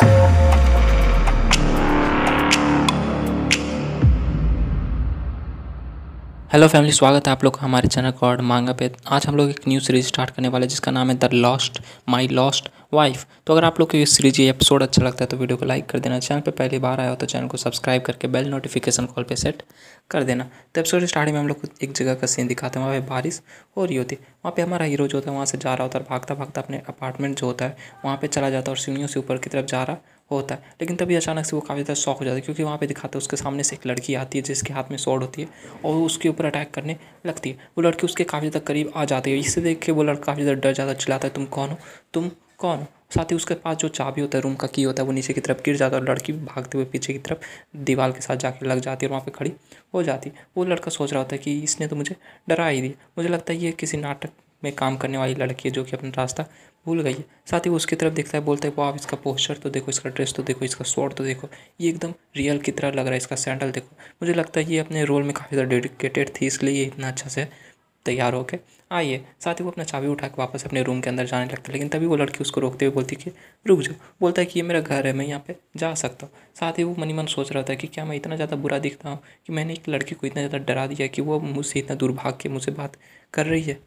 Thank you. Hello family स्वागत है आप लोग का हमारे चैनल कॉर्ड मांगा पे। आज हम लोग एक न्यू सीरीज़ स्टार्ट करने वाले हैं, जिसका नाम है the lost my lost wife तो अगर आप लोग को ये सीरीज़ ये एपिसोड अच्छा लगता है तो वीडियो को लाइक कर देना। चैनल पे पहली बार आया हो तो चैनल को सब्सक्राइब करके बेल नोटिफिकेशन कॉल पे सेट कर देना। तो एपिसोड स्टार्टिंग में हम लोग को एक जगह का सीन दिखाते हैं, वहाँ पर बारिश हो रही होती। है वहाँ पर हमारा हीरो जो होता है, वहाँ से जा रहा होता है भागता भागता अपने अपार्टमेंट जो होता है, वहाँ पर चला जाता है और सीढ़ियों से ऊपर की तरफ़ जा रहा होता है। लेकिन तभी अचानक से वो काफ़ी ज़्यादा शौक हो जाता है, क्योंकि वहाँ पे दिखाते हैं उसके सामने से एक लड़की आती है जिसके हाथ में सॉर्ड होती है और वो उसके ऊपर अटैक करने लगती है। वो लड़की उसके काफ़ी ज़्यादा करीब आ जाती है। इससे देख के वो लड़का काफ़ी ज़्यादा डर जाता चिल्लाता है, तुम कौन हो? तुम कौन हो? साथ ही उसके पास जो चाबी होता है रूम का की होता है, वो नीचे की तरफ़ गिर जाता है और लड़की भागते हुए पीछे की तरफ़ दीवार के साथ जाके लग जाती है और वहाँ पे खड़ी हो जाती है। वो लड़का सोच रहा होता है कि इसने तो मुझे डरा ही दिया। मुझे लगता है ये किसी नाटक में काम करने वाली लड़की है जो कि अपना रास्ता भूल गई है। साथ ही वो उसकी तरफ़ देखता है, बोलता है वो आप इसका पोस्टर तो देखो, इसका ड्रेस तो देखो, इसका शॉर्ट तो देखो। ये एकदम रियल की तरह लग रहा है, इसका सैंडल देखो। मुझे लगता है ये अपने रोल में काफ़ी ज़्यादा डेडिकेटेड थी, इसलिए ये इतना अच्छा से तैयार होकर आइए साथ ही वो अपना चाबी उठा के वापस अपने रूम के अंदर जाने लगता है, लेकिन तभी वो लड़की उसको रोकते हुए बोलती कि, रुक जाओ। बोलता है कि, ये मेरा घर है, मैं यहाँ पे जा सकता हूँ। साथ ही वो मनी मन सोच रहा था कि, क्या मैं इतना ज़्यादा बुरा दिखता हूँ कि मैंने एक लड़की को इतना ज़्यादा डरा दिया कि वो मुझसे इतना दूर भाग के मुझसे बात कर रही है?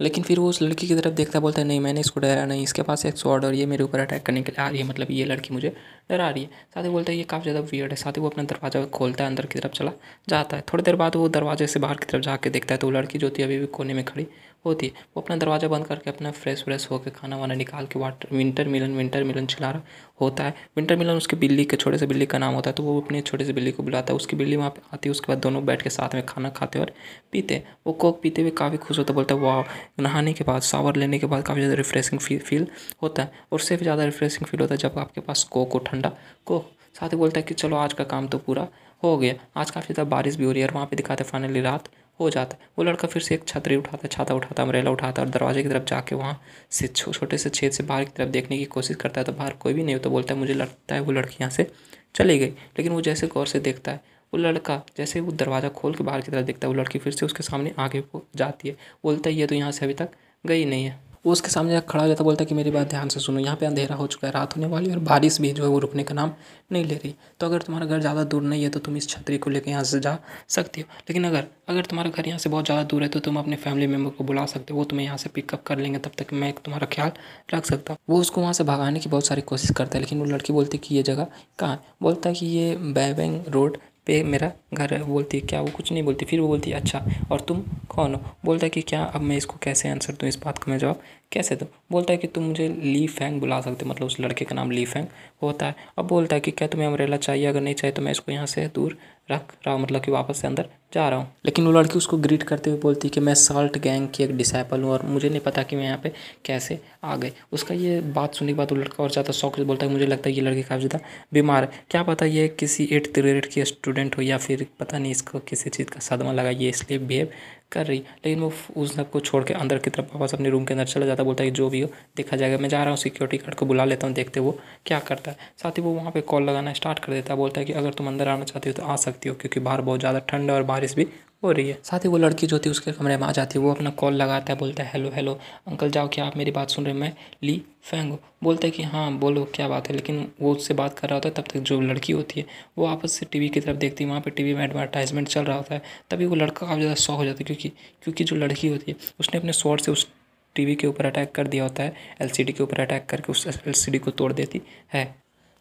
लेकिन फिर वो उस लड़की की तरफ़ देखता बोलता है, नहीं, मैंने इसको डरा नहीं, इसके पास एक स्वॉर्ड और ये मेरे ऊपर अटैक करने के लिए आ रही है मतलब ये लड़की मुझे डरा रही है। साथ ही बोलता है, ये काफ़ी ज़्यादा वियर्ड है। साथ ही वो अपना दरवाज़ा खोलता है, अंदर की तरफ़ चला जाता है। थोड़ी देर बाद वो दरवाजे से बाहर की तरफ़ जाके देखता है तो वो लड़की जो थी अभी भी कोने में खड़ी होती है वो अपना दरवाज़ा बंद करके अपना फ्रेश व्रेश होकर खाना वाना निकाल के वाटर विंटर मिलन विंटर मिलन चिल्ला रहा होता है। विंटर मिलन उसके बिल्ली के, छोटे से बिल्ली का नाम होता है तो वो अपने छोटे से बिल्ली को बुलाता है। उसकी बिल्ली वहाँ पर आती है, उसके बाद दोनों बैठ के साथ में खाना खाते और पीते वो कोक पीते हुए काफ़ी खुश होता बोलता है, वाह, नहाने के बाद शावर लेने के बाद काफ़ी ज़्यादा रिफ्रेशिंग फील होता है। और उससे भी ज़्यादा रिफ्रेशिंग फील होता है जब आपके पास कोक हो, ठंडा कोक साथ ही बोलता है कि, चलो आज का काम तो पूरा हो गया। आज काफ़ी ज़्यादा बारिश भी हो रही है और वहाँ पे दिखाते फाइनली रात हो जाता है। वो लड़का फिर से एक छतरी उठाता है, छाता उठाता है अमरेला उठाता और दरवाजे की तरफ़ जाके वहाँ से छोटे से छेद से बाहर की तरफ़ देखने की कोशिश करता है तो बाहर कोई भी नहीं हो तो बोलता है, मुझे लगता है वो लड़की यहाँ से चली गई। लेकिन वो जैसे गौर से देखता है, वो लड़का जैसे वो दरवाज़ा खोल के बाहर की तरफ़ देखता है, वो लड़की फिर से उसके सामने आगे जाती है। बोलता है, ये तो यहाँ से अभी तक गई नहीं है। वो उसके सामने खड़ा हो जाता, बोलता कि मेरी बात ध्यान से सुनो, यहाँ पे अंधेरा हो चुका है, रात होने वाली और बारिश भी जो है वो रुकने का नाम नहीं ले रही। तो अगर तुम्हारा घर ज़्यादा दूर नहीं है तो तुम इस छतरी को लेकर यहाँ से जा सकती हो। लेकिन अगर अगर तुम्हारा घर यहाँ से बहुत ज़्यादा दूर है तो तुम अपने फैमिली मेंबर को बुला सकते हो, वो तुम्हें यहाँ से पिकअप कर लेंगे, तब तक मैं तुम्हारा ख्याल रख सकता हूँ। वो उसको वहाँ से भगाने की बहुत सारी कोशिश करता है, लेकिन वो लड़की बोलती कि ये जगह कहाँ बोलता है कि ये बैबैंग रोड पे मेरा घर है बोलती है, क्या वो कुछ नहीं बोलती? फिर वो बोलती है अच्छा और तुम कौन हो? बोलता है कि, क्या, अब मैं इसको कैसे आंसर दूँ इस बात का? मैं जवाब कैसे दूँ बोलता है कि तुम मुझे ली फैंग बुला सकते मतलब उस लड़के का नाम ली फैंग होता है। अब बोलता है कि क्या तुम्हें अमरेला चाहिए? अगर नहीं चाहिए तो मैं इसको यहाँ से दूर रख रहा हूँ मतलब कि वापस से अंदर जा रहा हूँ। लेकिन वो लड़की उसको ग्रीट करते हुए बोलती है कि मैं साल्ट गैंग की एक डिसाइपल हूँ और मुझे नहीं पता कि मैं यहाँ पे कैसे आ गए उसका ये बात सुनने के बाद वो लड़का और ज़्यादा शौक से बोलता है, मुझे लगता है ये लड़की काफ़ी ज़्यादा बीमार है। क्या पता ये किसी एट्थ ग्रेड की स्टूडेंट हो या फिर पता नहीं इसको किसी चीज़ का सदमा लगा, ये इसलिए बिहेव कर रही लेकिन वो उस सबको छोड़ के अंदर की तरफ़ वापस अपने रूम के अंदर चला जाता बोलता है कि जो भी हो, देखा जाएगा। मैं जा रहा हूँ सिक्योरिटी गार्ड को बुला लेता हूँ, देखते वो क्या करता है। साथ ही वो वहाँ पर कॉल लगाना स्टार्ट कर देता है, बोलता है कि अगर तुम अंदर आना चाहती हो तो आ सकती हो, क्योंकि बाहर बहुत ज़्यादा ठंड और बारिश भी हो रही है। साथ ही वो लड़की जो थी, उसके कमरे में आ जाती है। वो अपना कॉल लगाता है, बोलता है हेलो हेलो अंकल जाओ, क्या आप मेरी बात सुन रहे हैं? मैं ली फैंग बोलता है कि हाँ बोलो, क्या बात है? लेकिन वो उससे बात कर रहा होता है, तब तक जो लड़की होती है, वो आपस से टीवी की तरफ़ देखती है। वहाँ पे टीवी में एडवर्टाइजमेंट चल रहा होता है। तभी वो लड़का काफ़ी ज़्यादा शौक हो जाता है, क्योंकि क्योंकि जो लड़की होती है, उसने अपने शॉर्ट से उस टीवी के ऊपर अटैक कर दिया होता है एलसीडी के ऊपर अटैक करके उस एलसीडी को तोड़ देती है।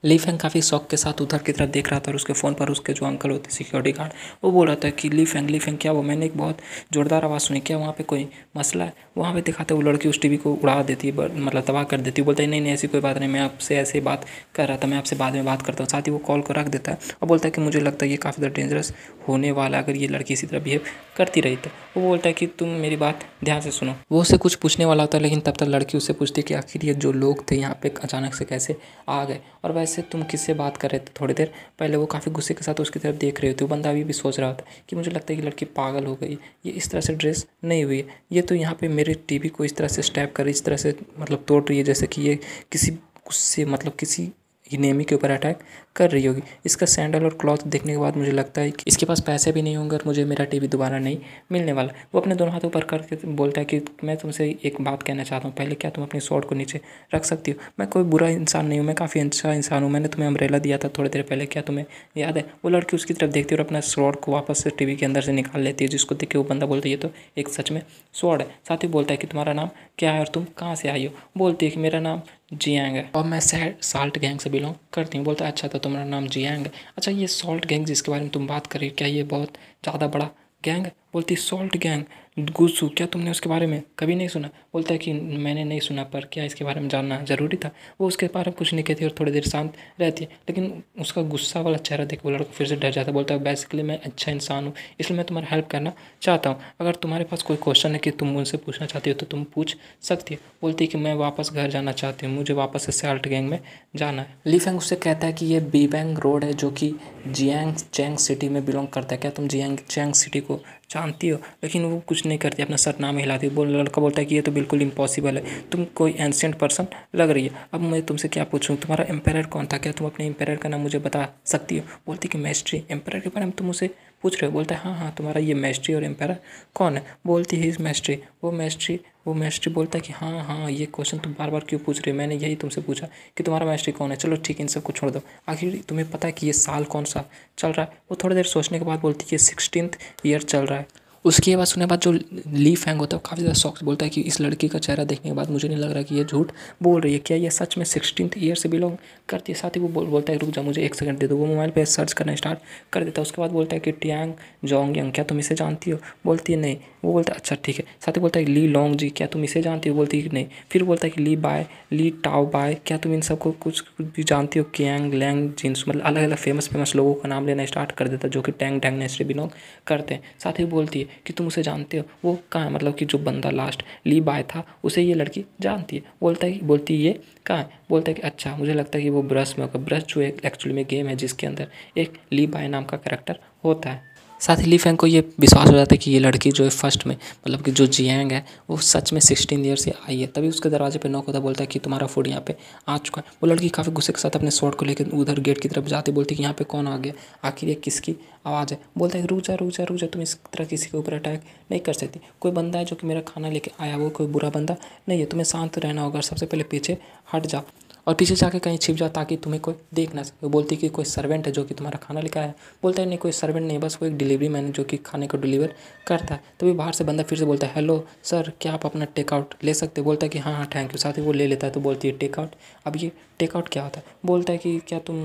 ली फैंग काफ़ी शौक के साथ उधर की तरफ़ देख रहा था और उसके फ़ोन पर उसके जो अंकल होते सिक्योरिटी गार्ड वो बोल रहा था कि ली फैंग ली फैंग क्या वो मैंने एक बहुत जोरदार आवाज़ सुनी, क्या वहाँ पे कोई मसला है? वहाँ पे दिखाते वो लड़की उस टीवी को उड़ा देती है मतलब तबाह कर देती है। बोलता है, नहीं नहीं, ऐसी कोई बात नहीं, मैं आपसे ऐसे बात कर रहा था, मैं आपसे बाद में बात करता हूँ। साथ ही वो कॉल को रख देता है और बोलता है कि मुझे लगता है ये काफ़ी ज़्यादा डेंजरस होने वाला अगर ये लड़की इसी तरह बिहेव करती रही तो। वो बोलता है कि तुम मेरी बात ध्यान से सुनो। वो उससे कुछ पूछने वाला होता है, लेकिन तब तक लड़की उससे पूछती है कि आखिर ये जो लोग थे यहाँ पे अचानक से कैसे आ गए? और वैसे तुम किससे बात कर रहे थे थोड़ी देर? पहले वो काफ़ी गुस्से के साथ उसकी तरफ़ देख रहे थे वो बंदा अभी भी सोच रहा था कि मुझे लगता है कि लड़की पागल हो गई, ये इस तरह से ड्रेस नहीं हुई। है ये तो यहाँ पर मेरे टीवी को इस तरह से स्टैप कर इस तरह से मतलब तोड़ रही है, जैसे कि ये किसी गुस्से मतलब किसी नेमी के ऊपर अटैक कर रही होगी। इसका सैंडल और क्लॉथ देखने के बाद मुझे लगता है कि इसके पास पैसे भी नहीं होंगे और मुझे मेरा टीवी दोबारा नहीं मिलने वाला। वो अपने दोनों हाथ ऊपर करके बोलता है कि मैं तुमसे एक बात कहना चाहता हूँ। पहले क्या तुम अपनी शॉर्ट को नीचे रख सकती हो? मैं कोई बुरा इंसान नहीं हूँ, मैं काफ़ी अच्छा इंसान हूँ। मैंने तुम्हें अम्ब्रेला दिया था थोड़ी देर पहले, क्या तुम्हें याद है? वो लड़की उसकी तरफ़ देखती है और अपना शॉर्ट को वापस से टीवी के अंदर से निकाल लेती है, जिसको देख के वो बंदा बोलता है, ये तो एक सच में स्वॉर्ड है। साथ ही बोलता है कि, तुम्हारा नाम क्या है और तुम कहाँ से आई हो? बोलती है कि, मेरा नाम जियांग। है और मैं शहर साल्ट गैंग से बिलोंग करती हूँ। बोलता है अच्छा तो तुम्हारा नाम जियांग है। अच्छा ये सॉल्ट गैंग जिसके बारे में तुम बात कर रही क्या ये बहुत ज़्यादा बड़ा गैंग है? बोलती, सॉल्ट गैंग? गुस्सू, क्या तुमने उसके बारे में कभी नहीं सुना? बोलता है कि मैंने नहीं सुना, पर क्या इसके बारे में जानना ज़रूरी था? वो उसके बारे में कुछ नहीं कहती और थोड़ी देर शांत रहती है। लेकिन उसका गुस्सा वाला चेहरा देख वो लड़का फिर से डर जाता है। बोलता है, बेसिकली मैं अच्छा इंसान हूँ, इसलिए मैं तुम्हारा हेल्प करना चाहता हूँ। अगर तुम्हारे पास कोई क्वेश्चन है कि तुम उनसे पूछना चाहती हो तो तुम पूछ सकती हो। बोलती है कि, मैं वापस घर जाना चाहती हूँ, मुझे वापस से सैल्ट गैंग में जाना है। लीफेंग उससे कहता है कि, ये बीबैंग रोड है जो कि जियांग चैंग सिटी में बिलोंग करता है। क्या तुम जियांग चैंग सिटी को जानती हो? लेकिन वो कुछ नहीं करती, अपना सर नाम हिलाती बोल लड़का बोलता है कि ये तो बिल्कुल इम्पॉसिबल है। तुम कोई एंशियंट पर्सन लग रही है। अब मैं तुमसे क्या पूछूँ? तुम्हारा एम्पायर कौन था? क्या तुम अपने एम्पायर का नाम मुझे बता सकती हो? बोलती कि मैस्ट्री एम्पायर के बारे में तुम उसे पूछ रहे हो? बोलता है हाँ हाँ तुम्हारा ये मैस्ट्री और एम्पायर कौन है? बोलती है इस मैस्ट्री वो मैस्ट्री वो मैस्ट्री बोलता है कि हाँ हाँ ये क्वेश्चन तुम बार बार क्यों पूछ रहे हो? मैंने यही तुमसे पूछा कि तुम्हारा मैस्ट्री कौन है? चलो, ठीक है, इन सबको छोड़ दो। आखिर तुम्हें पता है कि ये साल कौन सा चल रहा है? वो थोड़ी देर सोचने के बाद बोलती है ये सिक्सटीन ईयर चल रहा है। उसके बाद सुनने बाद जो ली फैंग होता है काफ़ी ज़्यादा शौक बोलता है कि इस लड़की का चेहरा देखने के बाद मुझे नहीं लग रहा कि ये झूठ बोल रही है। क्या ये सच में सिक्सटीन ईयर से बिलोंग करती है? साथ ही वो बोल, बोलता है, रुक जा, मुझे एक सेकंड दे दो। वो मोबाइल पे सर्च करना स्टार्ट कर देता है। उसके बाद बोलता है कि टियांग जोंग यंग क्या तुम इसे जानती हो? बोलती है, नहीं। वो बोलता है अच्छा ठीक है। साथ ही बोलता है ली लोंग जी क्या तुम इसे जानती हो? बोलती है नहीं। फिर बोलता है कि Li Bai Li Tai Bai क्या तुम इन सबको कुछ भी जानती हो? कैंग लैंग जिन्स मतलब अलग अलग फ़ेमस फ़ेमस लोगों का नाम लेना स्टार्ट कर देता है, जो कि टैंग टैंग नेस्ट्री बिलोंग करते हैं। साथ ही बोलती है कि तुम उसे जानते हो। वो कहाँ मतलब कि जो बंदा लास्ट ली बाय था, उसे ये लड़की जानती है। बोलता है बोलती है ये कहाँ है? बोलता है कि अच्छा मुझे लगता है कि वो ब्रश में होगा। ब्रश जो एक एक्चुअली में गेम है, जिसके अंदर एक ली बाय नाम का करेक्टर होता है। साथ ही ली को ये विश्वास हो जाता है कि ये लड़की जो है फ़र्स्ट में मतलब कि जो जियांग है, वो सच में सिक्सटीन ईयर से आई है। तभी उसके दरवाजे पे नॉक होता बोलता है कि तुम्हारा फ़ूड यहाँ पे आ चुका है। वो लड़की काफ़ी गुस्से के साथ अपने शॉर्ट को लेकर उधर गेट की तरफ़ जाती बोलती कि यहाँ पे कौन आ गया? आखिर ये किसकी आवाज़ है? बोलता है रुक जा रुक जा रुक जा तुम इस तरह किसी के ऊपर अटैक नहीं कर सकती। कोई बंदा है जो कि मेरा खाना लेके आया, वो कोई बुरा बंदा नहीं है। तुम्हें शांत रहना होगा सबसे पहले पीछे हट जा और पीछे जाके कहीं छिप जाओ ताकि तुम्हें कोई देख ना सके। बोलती कि कोई सर्वेंट है जो कि तुम्हारा खाना लेकर आया। बोलता है, नहीं, कोई सर्वेंट नहीं बस वो एक डिलीवरी मैन है जो कि खाने को डिलीवर करता है। तभी बाहर से बंदा फिर से बोलता है हेलो सर क्या आप अपना टेकआउट ले सकते बोलता है कि हाँ हाँ थैंक यू साथ ही वो ले लेता है। तो बोलती है टेकआउट अब ये टेकआउट क्या होता है? बोलता है कि, क्या तुम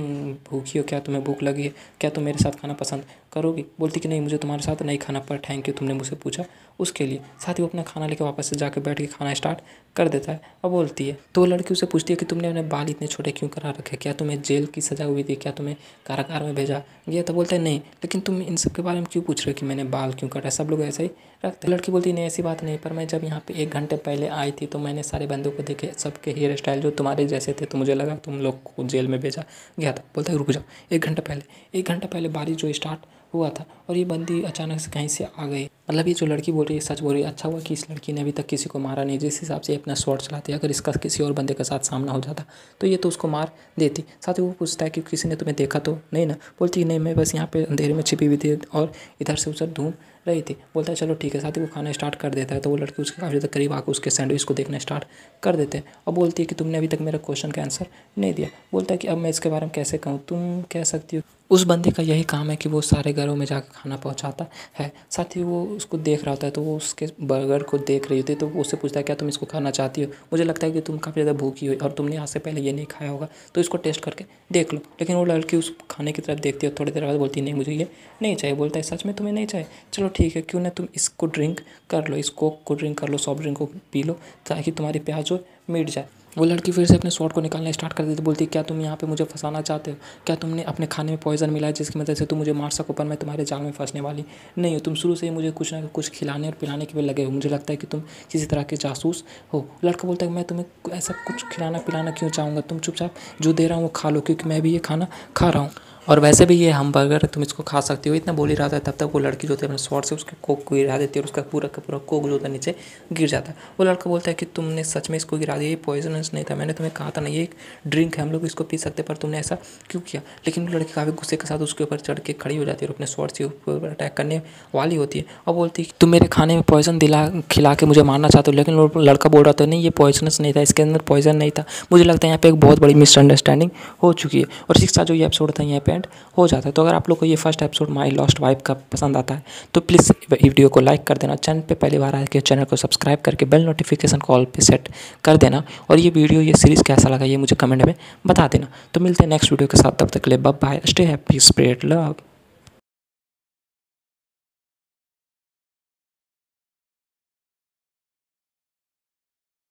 भूखी हो? क्या तुम्हें भूख लगी है? क्या तुम मेरे साथ खाना पसंद करोगी। बोलती कि नहीं, मुझे तुम्हारे साथ नहीं खाना पर थैंक यू तुमने मुझसे पूछा। उसके लिए। साथ ही वो अपना खाना लेकर वापस से जाकर बैठ के खाना स्टार्ट कर देता है और बोलती है तो लड़की उसे पूछती है कि तुमने अपने बाल इतने छोटे क्यों करा रखे? क्या तुम्हें जेल की सजा हुई थी? क्या तुम्हें कारागार में भेजा? गया तो बोलता है, नहीं, लेकिन तुम इन सब के बारे में क्यों पूछ रहे हो कि मैंने बाल क्यों कटा? सब लोग ऐसे ही रखते लड़की बोलती, नहीं, ऐसी बात नहीं, पर मैं जब यहाँ पे एक घंटे पहले आई थी तो मैंने सारे बंदों को देखे, सबके हेयर स्टाइल जो तुम्हारे जैसे थे तो मुझे लगा, तुम लोग को जेल में भेजा गया था। बोलता रुक जाओ, एक घंटा पहले, एक घंटा पहले बारिश जो स्टार्ट हुआ था, और ये बंदी अचानक से कहीं से आ गई। मतलब ये जो लड़की बोल रही है, सच बोल रही है अच्छा हुआ कि इस लड़की ने अभी तक किसी को मारा नहीं, जिस हिसाब से अपना शॉर्ट चलाती है, अगर इसका किसी और बंदे के साथ सामना हो जाता तो ये तो उसको मार देती। साथ ही वो पूछता है कि किसी ने तुम्हें देखा तो? नहीं ना। बोलती, नहीं, मैं बस यहाँ पे अंधेरे में छिपी हुई थी, और इधर से उधर ढूंढ रही थी। बोलता है, चलो ठीक है साथ ही वो खाना स्टार्ट कर देता है। तो वो लड़की उसके काफ़ी ज़्यादा करीब आकर उसके सैंडविच को देखना स्टार्ट कर देते हैं। और बोलती है कि, तुमने अभी तक मेरा क्वेश्चन का आंसर नहीं दिया। बोलता है कि, अब मैं इसके बारे में कैसे कहूँ? तुम कह सकती हो उस बंदे का यही काम है कि वो सारे घरों में जाकर खाना पहुंचाता है। साथ ही वो उसको देख रहा होता है तो वो उसके बर्गर को देख रही होती है तो वो उससे पूछता है, क्या तुम इसको खाना चाहती हो? मुझे लगता है कि तुम काफ़ी ज़्यादा भूखी हो और तुमने आज से पहले ये नहीं खाया होगा तो इसको टेस्ट करके देख लो। लेकिन वो लड़की उस खाने की तरफ़ देखती है थोड़ी देर बाद बोलती नहीं, मुझे ये नहीं चाहिए। बोलता है, सच में तुम्हें नहीं चाहिए? चलो ठीक है, क्यों ना तुम इसको ड्रिंक कर लो, इस कोक को ड्रिंक कर लो, सॉफ्ट ड्रिंक को पी लो, ताकि तुम्हारी प्याज जो मिट जाए। वो लड़की फिर से अपने शॉर्ट को निकालना स्टार्ट कर देती बोलती क्या तुम यहाँ पे मुझे फंसाना चाहते हो? क्या तुमने अपने खाने में पॉइजन मिला है जिसकी वजह से तुम मुझे मार सको पर मैं तुम्हारे जाल में फंसने वाली नहीं हो। तुम शुरू से ही मुझे कुछ ना कुछ खिलाने और पिलाने के लिए लगे हो। मुझे लगता है कि तुम किसी तरह के जासूस हो। लड़का बोलता है, मैं तुम्हें ऐसा कुछ खिलाना पिलाना क्यों चाहूँगा? तुम चुपचाप जो दे रहा हूँ वो खा लो, क्योंकि मैं भी ये खाना खा रहा हूँ। और वैसे भी ये हम बर्गर तुम इसको खा सकती हो, इतना बोल ही रहा था, तब तक वो लड़की जो थी अपने शॉर्ट से उसके कोक को गिरा देती है और उसका पूरा का पूरा कोक जो है नीचे गिर जाता है। वो लड़का बोलता है कि तुमने सच में इसको गिरा दिया, ये पॉइजनस नहीं था, मैंने तुम्हें कहा था ना, ये एक ड्रिंक है, हम लोग इसको पी सकते पर तुमने ऐसा क्यों किया? लेकिन वो लड़की काफ़ी गुस्से के साथ उसके ऊपर चढ़ के खड़ी हो जाती है और अपने शॉर्ट से ऊपर अटैक करने वाली होती है और बोलती है तुम मेरे खाने में पॉइजन दिला, खिला के मुझे मारना चाहते हो, लेकिन लड़का बोल रहा था, नहीं, ये पॉइजनस नहीं था, इसके अंदर पॉइजन नहीं था। मुझे लगता है यहाँ पे एक बहुत बड़ी मिसअंडरस्टैंडिंग हो चुकी है। और शिक्षा जो ये एपिसोड था, यहाँ पे एंड हो जाता है तो अगर आप लोग को ये first episode my lost wife का पसंद आता है तो प्लीज़ वीडियो को लाइक कर देना चैनल पे पहली बार आके चैनल को सब्सक्राइब करके बेल नोटिफिकेशन कॉल पे सेट कर देना, और ये वीडियो ये सीरीज़ कैसा लगा ये मुझे कमेंट में बता देना। तो मिलते हैं नेक्स्ट वीडियो के साथ, तब तक ले लिए bye stay happy spread love